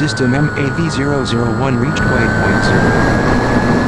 System MAV001 reached waypoint 0.